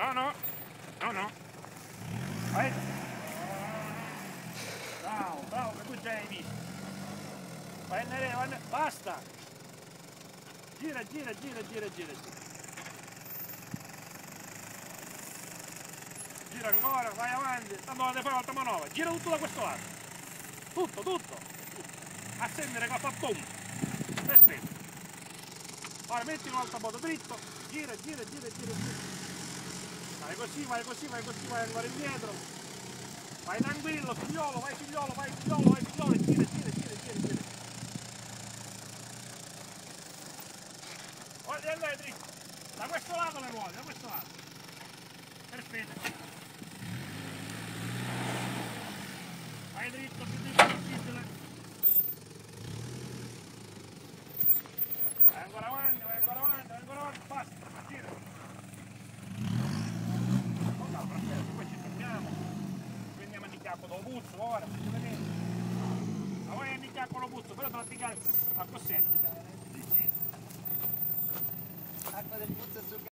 No, no, no, no. Vai. Bravo, bravo, che tu già hai visto. Vai nere, vai nere. Basta. Gira, gira, gira, gira, gira. Gira ancora, vai avanti. Tanto deve fare un'altra manovra. Gira tutto da questo lato. Tutto, tutto. Accendere che fa boom. Perfetto. Ora metti un'altra moto dritto. Gira, gira, gira, gira, gira. Vai così, vai così, vai così, vai ancora indietro. Vai tranquillo, figliolo, vai figliolo, vai figliolo, vai figliolo, gira, gira, gira, gira, gira. Guarda lei dritto. Da questo lato le ruote, da questo lato. Perfetto. Vai dritto, più dritto possibile. Vai ancora avanti, vai ancora avanti, basta, gira. Oh no, perfetto, poi ci fermiamo. Poi andiamo a puzzo ora, faccio vedere. Ma vuoi nicchiare con lo puzzo, però te piccare a cossetto.